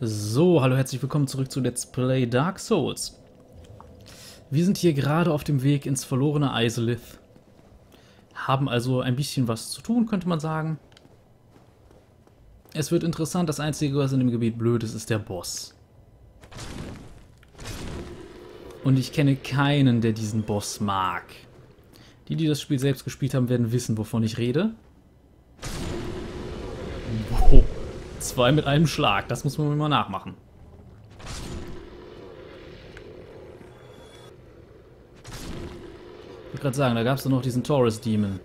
So, hallo, herzlich willkommen zurück zu Let's Play Dark Souls. Wir sind hier gerade auf dem Weg ins verlorene Isolith. Haben also ein bisschen was zu tun, könnte man sagen. Es wird interessant, das Einzige, was in dem Gebiet blöd ist, ist der Boss. Und ich kenne keinen, der diesen Boss mag. Die, die das Spiel selbst gespielt haben, werden wissen, wovon ich rede. Zwei mit einem Schlag, das muss man mal nachmachen. Ich wollte gerade sagen, da gab es doch noch diesen Taurus Demon.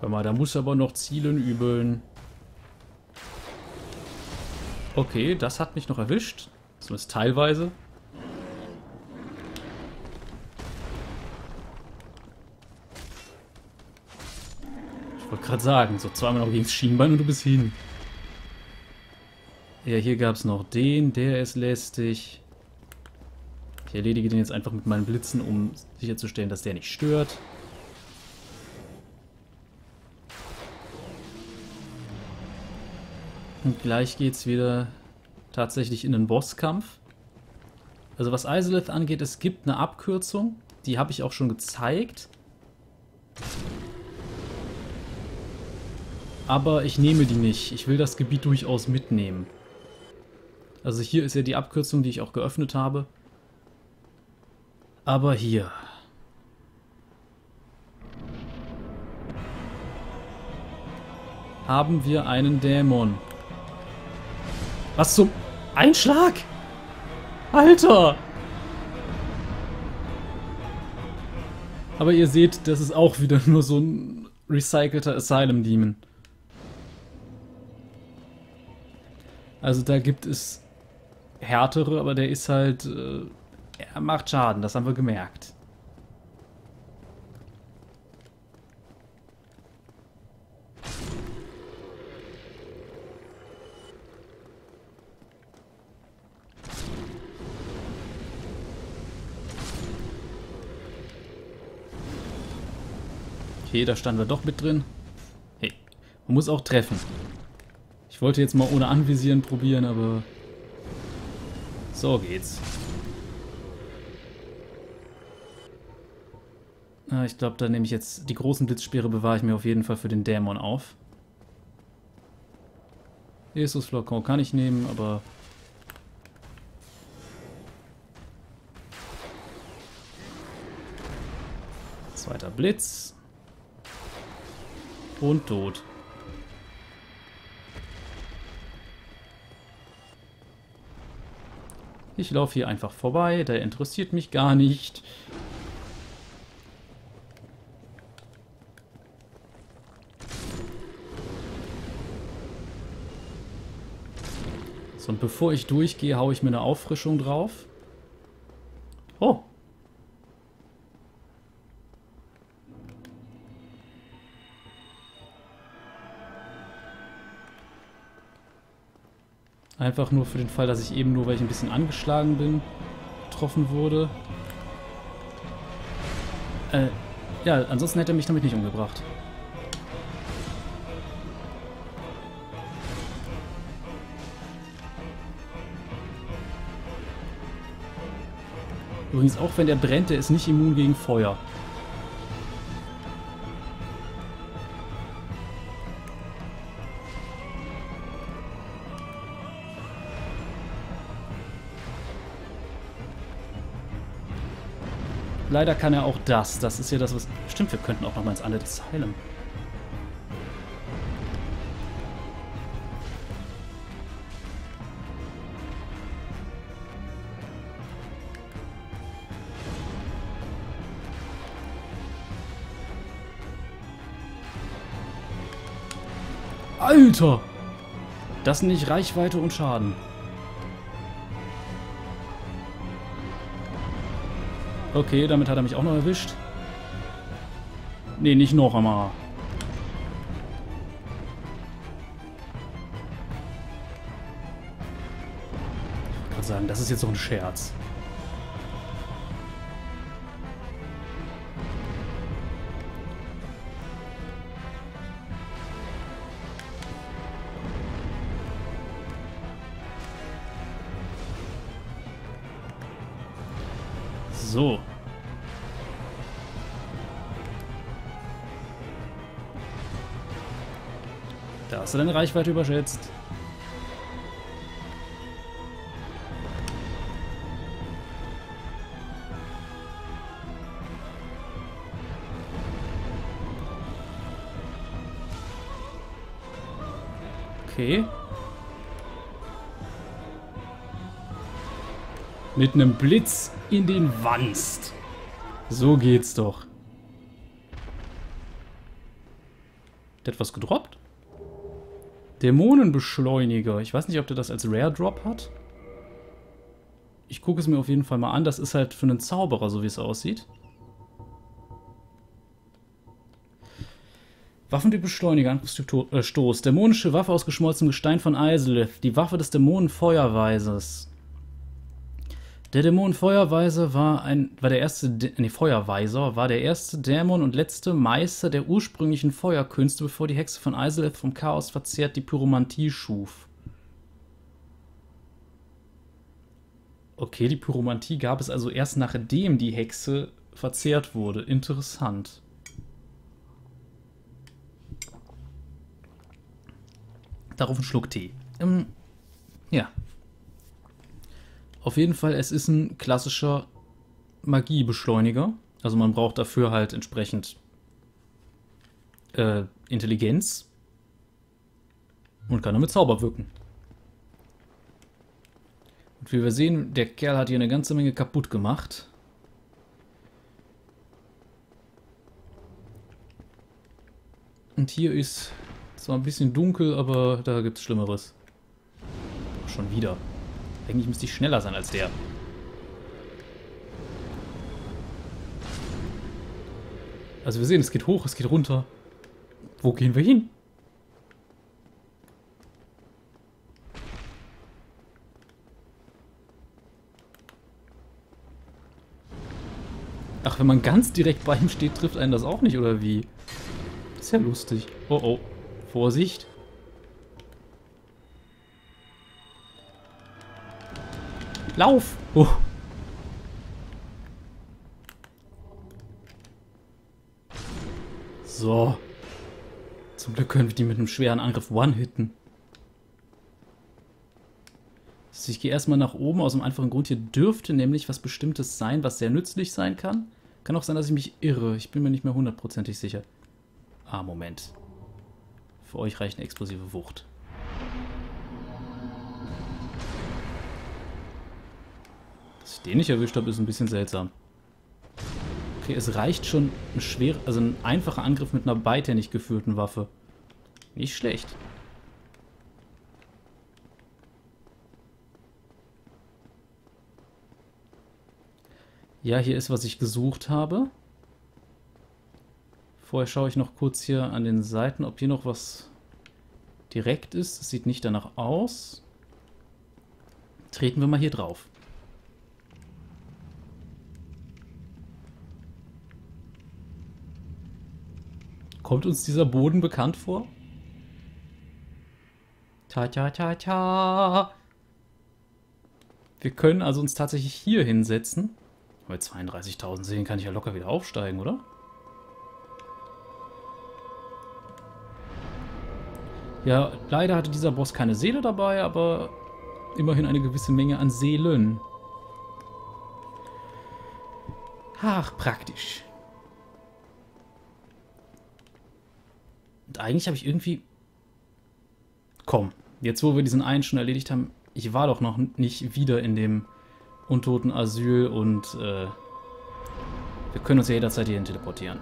Hör mal, da muss aber noch zielen übeln. Okay, das hat mich noch erwischt. Zumindest teilweise. Gerade sagen, so zweimal noch gegen das Schienbein und du bist hin. Ja, hier gab es noch den, der ist lästig. Ich erledige den jetzt einfach mit meinen Blitzen, um sicherzustellen, dass der nicht stört. Und gleich geht's wieder tatsächlich in den Bosskampf. Also was Isolith angeht, es gibt eine Abkürzung. Die habe ich auch schon gezeigt. Aber ich nehme die nicht. Ich will das Gebiet durchaus mitnehmen. Also hier ist ja die Abkürzung, die ich auch geöffnet habe. Aber hier. Haben wir einen Dämon. Was zum... Einschlag? Alter! Aber ihr seht, das ist auch wieder nur so ein recycelter Asylum Also da gibt es härtere, aber der ist halt... Äh, er macht Schaden, das haben wir gemerkt. Okay, da standen wir doch mit drin. Hey, man muss auch treffen. Ich wollte jetzt mal ohne Anvisieren probieren, aber... So geht's. Ah, ich glaube, da nehme ich jetzt... Die großen Blitzspeere bewahre ich mir auf jeden Fall für den Dämon auf. Jesus Flakon kann ich nehmen, aber... Zweiter Blitz. Und tot. Ich laufe hier einfach vorbei, der interessiert mich gar nicht. So, und bevor ich durchgehe, haue ich mir eine Auffrischung drauf. Oh, Einfach nur für den Fall, dass ich eben nur, weil ich ein bisschen angeschlagen bin, getroffen wurde. Äh, ja, ansonsten hätte er mich damit nicht umgebracht. Übrigens, auch wenn der brennt, der ist nicht immun gegen Feuer. Leider kann er auch das. Das ist ja das, was... Stimmt, wir könnten auch noch mal ins andere Asylum. Alter! Das nicht Reichweite und Schaden. Okay, damit hat er mich auch noch erwischt. Nee, nicht noch einmal. Ich kann sagen, das ist jetzt so ein Scherz. Du deine Reichweite überschätzt. Okay. Mit einem Blitz in den Wanst. So geht's doch. Hat was gedroppt? Dämonenbeschleuniger. Ich weiß nicht, ob der das als Rare Drop hat. Ich gucke es mir auf jeden Fall mal an. Das ist halt für einen Zauberer, so wie es aussieht. Waffentyp-Beschleuniger, Angriffsstoß. Dämonische Waffe aus geschmolzenem Gestein von Iselith. Die Waffe des Dämonenfeuerweises. Der Dämonenfeuerweiser war ein, war der erste, nee, Feuerweiser war der erste Dämon und letzte Meister der ursprünglichen Feuerkünste, bevor die Hexe von Iselith vom Chaos verzehrt die Pyromantie schuf. Okay, die Pyromantie gab es also erst nachdem die Hexe verzehrt wurde. Interessant. Darauf ein Schluck Tee. Ähm, ja. Auf jeden Fall, es ist ein klassischer Magiebeschleuniger. Also man braucht dafür halt entsprechend äh, Intelligenz und kann damit Zauber wirken. Und wie wir sehen, der Kerl hat hier eine ganze Menge kaputt gemacht. Und hier ist zwar ein bisschen dunkel, aber da gibt es Schlimmeres. Schon wieder. Eigentlich müsste ich schneller sein als der. Also wir sehen, es geht hoch, es geht runter. Wo gehen wir hin? Ach, wenn man ganz direkt bei ihm steht, trifft einen das auch nicht, oder wie? Ist ja lustig. Oh oh. Vorsicht. Lauf! Oh. So. Zum Glück können wir die mit einem schweren Angriff one-hitten. Also ich gehe erstmal nach oben aus dem einfachen Grund. Hier dürfte nämlich was Bestimmtes sein, was sehr nützlich sein kann. Kann auch sein, dass ich mich irre. Ich bin mir nicht mehr hundertprozentig sicher. Ah, Moment. Für euch reicht eine explosive Wucht. Ich den nicht erwischt habe, ist ein bisschen seltsam. Okay, es reicht schon ein schwer, also ein einfacher Angriff mit einer beidhändig geführten Waffe. Nicht schlecht. Ja, hier ist, was ich gesucht habe. Vorher schaue ich noch kurz hier an den Seiten, ob hier noch was direkt ist. Das sieht nicht danach aus. Treten wir mal hier drauf. Kommt uns dieser Boden bekannt vor? Ta ta ta ta. Wir können also uns tatsächlich hier hinsetzen. Bei 32.000 sehen kann ich ja locker wieder aufsteigen, oder? Ja, leider hatte dieser Boss keine Seele dabei, aber immerhin eine gewisse Menge an Seelen. Ach, praktisch. Eigentlich habe ich irgendwie... Komm, jetzt wo wir diesen einen schon erledigt haben, ich war doch noch nicht wieder in dem untoten Asyl und äh, wir können uns ja jederzeit hierhin teleportieren.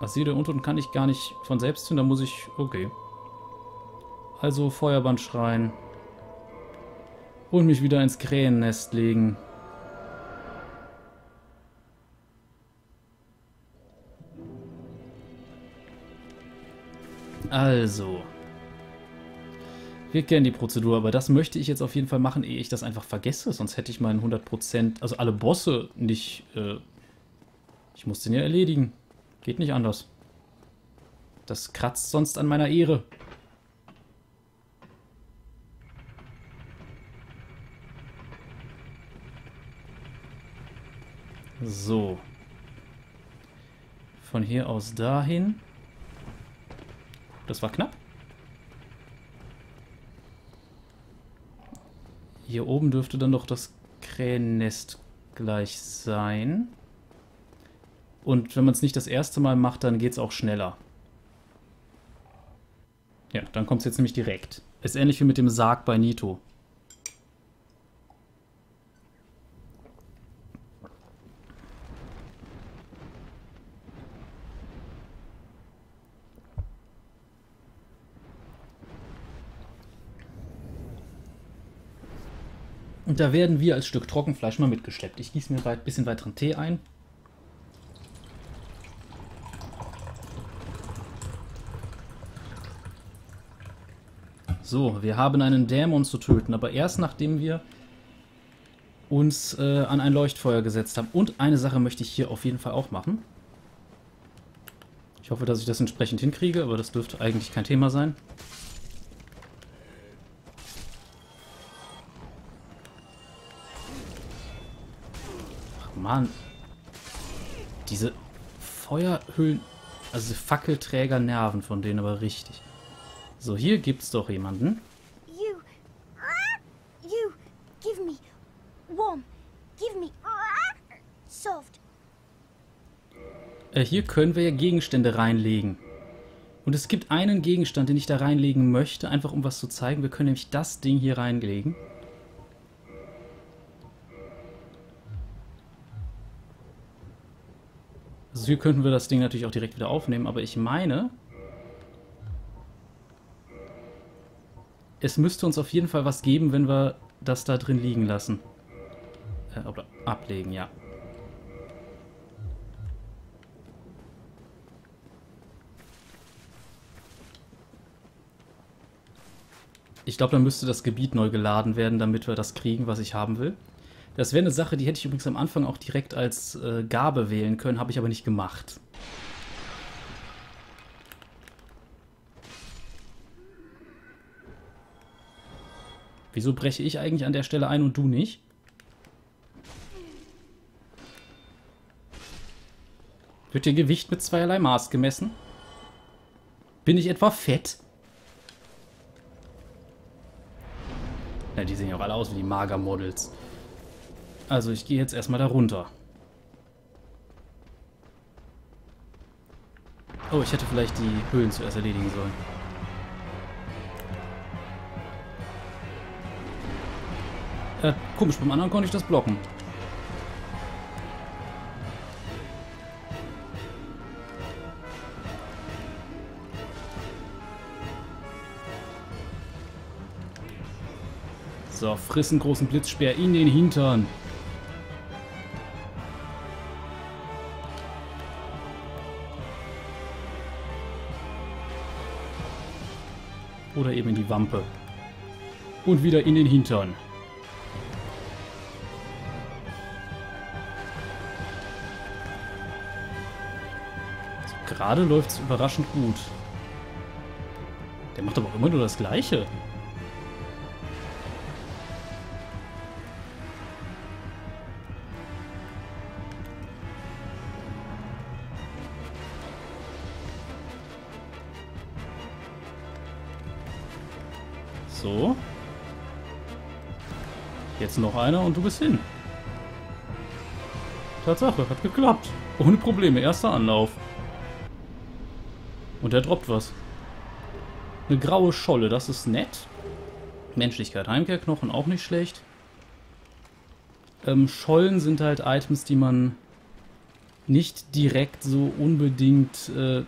Asyl der Untoten kann ich gar nicht von selbst tun, da muss ich... Okay. Also Feuerband schreien. Und mich wieder ins Krähennest legen. Also. Wir kennen die Prozedur, aber das möchte ich jetzt auf jeden Fall machen, ehe ich das einfach vergesse. Sonst hätte ich meinen 100%, also alle Bosse nicht... Äh, ich muss den ja erledigen. Geht nicht anders. Das kratzt sonst an meiner Ehre. So. Von hier aus dahin. Das war knapp. Hier oben dürfte dann doch das Krähennest gleich sein. Und wenn man es nicht das erste Mal macht, dann geht es auch schneller. Ja, dann kommt es jetzt nämlich direkt. Ist ähnlich wie mit dem Sarg bei Nito. Da werden wir als Stück Trockenfleisch mal mitgeschleppt. Ich gieße mir ein bisschen weiteren Tee ein. So, wir haben einen Dämon zu töten, aber erst nachdem wir uns äh, an ein Leuchtfeuer gesetzt haben. Und eine Sache möchte ich hier auf jeden Fall auch machen. Ich hoffe, dass ich das entsprechend hinkriege, aber das dürfte eigentlich kein Thema sein. Mann. Diese Feuerhüllen, also Fackelträger nerven von denen aber richtig. So, hier gibt's doch jemanden. You, you, give me warm, give me soft. Äh, hier können wir ja Gegenstände reinlegen. Und es gibt einen Gegenstand, den ich da reinlegen möchte, einfach um was zu zeigen. Wir können nämlich das Ding hier reinlegen. Hier könnten wir das Ding natürlich auch direkt wieder aufnehmen, aber ich meine, es müsste uns auf jeden Fall was geben, wenn wir das da drin liegen lassen. Äh, oder ablegen, ja. Ich glaube, dann müsste das Gebiet neu geladen werden, damit wir das kriegen, was ich haben will. Das wäre eine Sache, die hätte ich übrigens am Anfang auch direkt als äh, Gabe wählen können, habe ich aber nicht gemacht. Wieso breche ich eigentlich an der Stelle ein und du nicht? Wird ihr Gewicht mit zweierlei Maß gemessen? Bin ich etwa fett? Na, die sehen ja auch alle aus wie die Mager-Models. Also, ich gehe jetzt erstmal da runter. Oh, ich hätte vielleicht die Höhlen zuerst erledigen sollen. Äh, komisch, beim anderen konnte ich das blocken. So, friss einen großen Blitzspeer in den Hintern. Oder eben in die Wampe. Und wieder in den Hintern. Gerade läuft es überraschend gut. Der macht aber auch immer nur das Gleiche. So. Jetzt noch einer und du bist hin. Tatsache, hat geklappt. Ohne Probleme, erster Anlauf. Und er droppt was. Eine graue Scholle, das ist nett. Menschlichkeit, Heimkehrknochen, auch nicht schlecht. Ähm, Schollen sind halt Items, die man nicht direkt so unbedingt äh,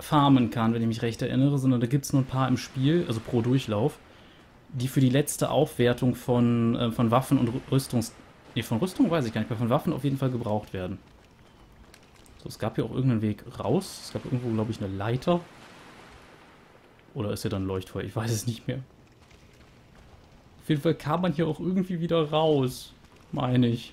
farmen kann, wenn ich mich recht erinnere, sondern da gibt es nur ein paar im Spiel, also pro Durchlauf, die für die letzte Aufwertung von, äh, von Waffen und Rüstungs... Ne, von Rüstung weiß ich gar nicht, aber von Waffen auf jeden Fall gebraucht werden. So, es gab hier auch irgendeinen Weg raus. Es gab irgendwo, glaube ich, eine Leiter. Oder ist ja dann Leuchtfeuer? Ich weiß es nicht mehr. Auf jeden Fall kam man hier auch irgendwie wieder raus. Meine ich.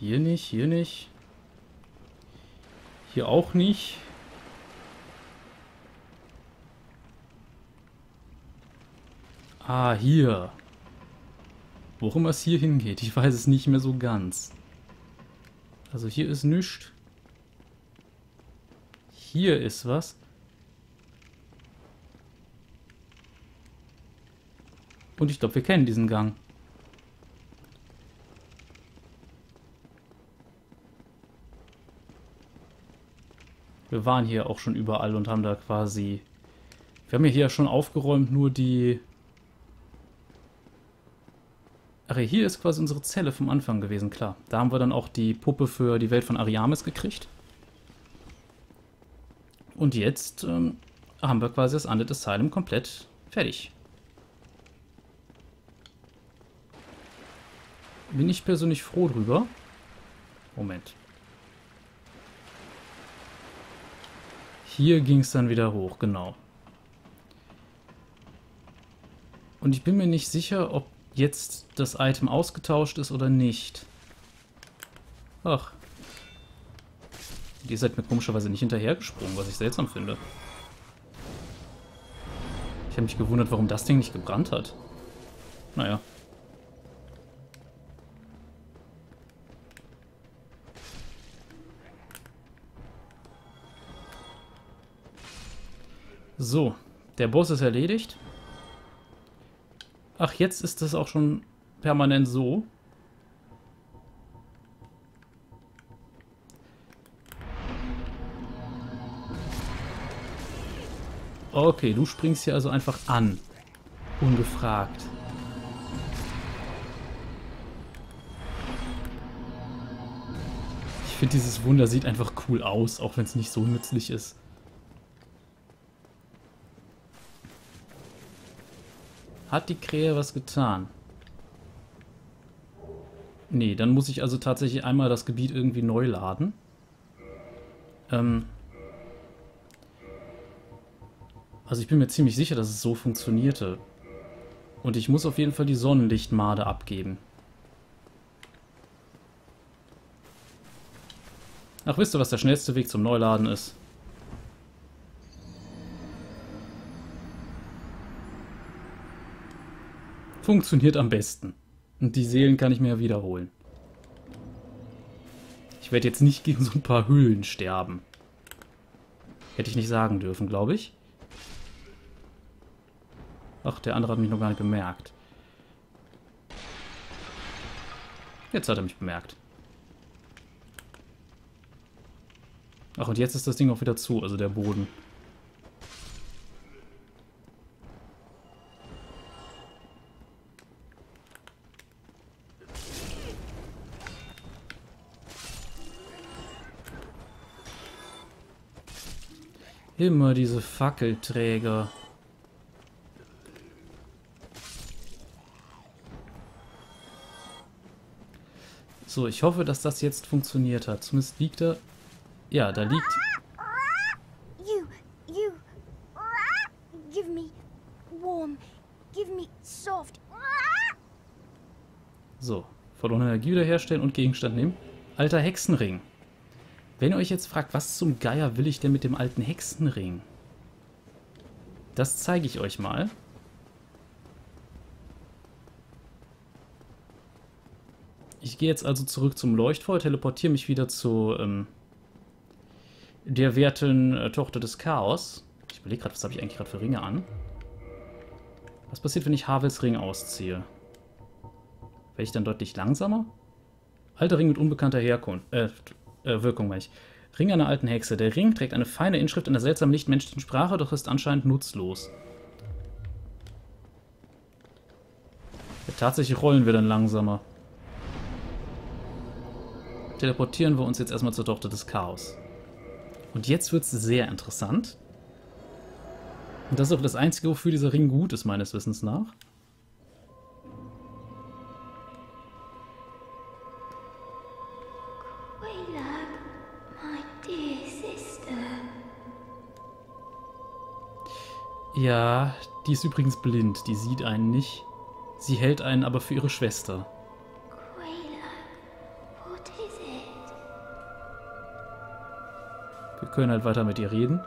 Hier nicht, hier nicht. Hier auch nicht. Ah, hier. Worum es hier hingeht, ich weiß es nicht mehr so ganz. Also hier ist nichts. Hier ist was. Und ich glaube, wir kennen diesen Gang. Wir waren hier auch schon überall und haben da quasi... Wir haben ja hier schon aufgeräumt, nur die... Ach, hier ist quasi unsere Zelle vom Anfang gewesen, klar. Da haben wir dann auch die Puppe für die Welt von Ariamis gekriegt. Und jetzt ähm, haben wir quasi das Undead Asylum komplett fertig. Bin ich persönlich froh drüber. Moment. Hier ging es dann wieder hoch, genau. Und ich bin mir nicht sicher, ob jetzt das Item ausgetauscht ist oder nicht. Ach. Ihr seid mir komischerweise nicht hinterhergesprungen, was ich seltsam finde. Ich habe mich gewundert, warum das Ding nicht gebrannt hat. Naja. So, der Boss ist erledigt. Ach, jetzt ist das auch schon permanent so. Okay, du springst hier also einfach an. Ungefragt. Ich finde, dieses Wunder sieht einfach cool aus, auch wenn es nicht so nützlich ist. Hat die Krähe was getan? Nee, dann muss ich also tatsächlich einmal das Gebiet irgendwie neu laden. Ähm also ich bin mir ziemlich sicher, dass es so funktionierte. Und ich muss auf jeden Fall die Sonnenlichtmade abgeben. Ach, wisst ihr, was der schnellste Weg zum Neuladen ist? Funktioniert am besten. Und die Seelen kann ich mir ja wiederholen. Ich werde jetzt nicht gegen so ein paar Hüllen sterben. Hätte ich nicht sagen dürfen, glaube ich. Ach, der andere hat mich noch gar nicht bemerkt. Jetzt hat er mich bemerkt. Ach, und jetzt ist das Ding auch wieder zu, also der Boden. Immer diese Fackelträger. So, ich hoffe, dass das jetzt funktioniert hat. Zumindest liegt er... Ja, da liegt... You, you, give me warm, give me soft. So, verlorene Energie wiederherstellen und Gegenstand nehmen. Alter Hexenring. Wenn ihr euch jetzt fragt, was zum Geier will ich denn mit dem alten Hexenring? Das zeige ich euch mal. Ich gehe jetzt also zurück zum Leuchtfeuer, teleportiere mich wieder zu ähm, der werten äh, Tochter des Chaos. Ich überlege gerade, was habe ich eigentlich gerade für Ringe an? Was passiert, wenn ich Havels Ring ausziehe? Wäre ich dann deutlich langsamer? Alter Ring mit unbekannter Herkunft. Äh, äh, Wirkung, meine ich. Ring einer alten Hexe. Der Ring trägt eine feine Inschrift in der seltsamen nichtmenschlichen Sprache, doch ist anscheinend nutzlos. Ja, tatsächlich rollen wir dann langsamer. Teleportieren wir uns jetzt erstmal zur Tochter des Chaos. Und jetzt wird es sehr interessant. Und das ist auch das Einzige, wofür dieser Ring gut ist, meines Wissens nach. Ja, die ist übrigens blind. Die sieht einen nicht. Sie hält einen aber für ihre Schwester. Wir können halt weiter mit ihr reden.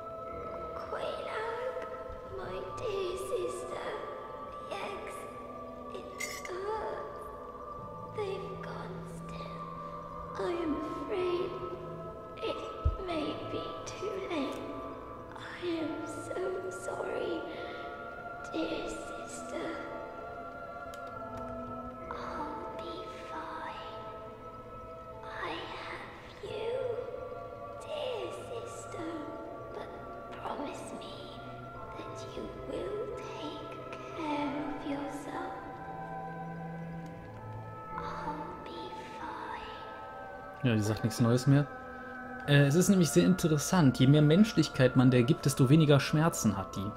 Ja, die sagt nichts Neues mehr. Äh, es ist nämlich sehr interessant. Je mehr Menschlichkeit man der gibt, desto weniger Schmerzen hat die.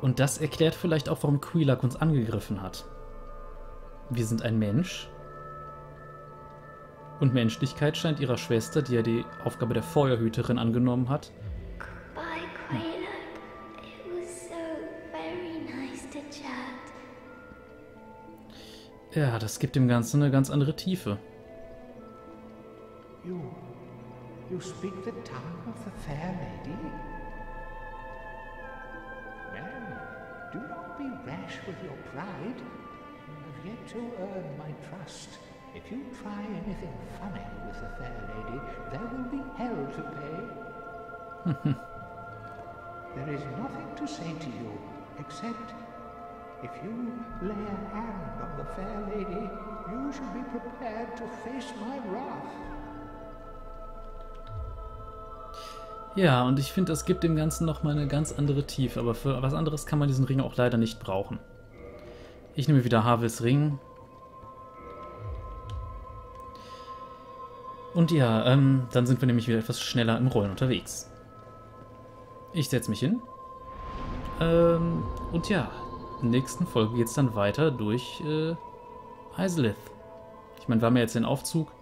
Und das erklärt vielleicht auch, warum Quilak uns angegriffen hat. Wir sind ein Mensch. Und Menschlichkeit scheint ihrer Schwester, die ja die Aufgabe der Feuerhüterin angenommen hat, ja, das gibt dem Ganzen eine ganz andere Tiefe. You speak the tongue of the fair lady? Well, do not be rash with your pride. You have yet to earn my trust. If you try anything funny with the fair lady, there will be hell to pay. there is nothing to say to you, except if you lay a hand on the fair lady, you should be prepared to face my wrath. Ja, und ich finde, das gibt dem Ganzen nochmal eine ganz andere Tiefe. Aber für was anderes kann man diesen Ring auch leider nicht brauchen. Ich nehme wieder Havels Ring. Und ja, ähm, dann sind wir nämlich wieder etwas schneller im Rollen unterwegs. Ich setze mich hin. Ähm, und ja, in der nächsten Folge geht es dann weiter durch äh, Islith. Ich meine, wir haben ja jetzt den Aufzug.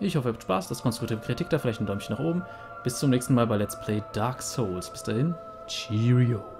Ich hoffe, ihr habt Spaß. Das konstruktive Kritik da, vielleicht ein Däumchen nach oben. Bis zum nächsten Mal bei Let's Play Dark Souls. Bis dahin, Cheerio.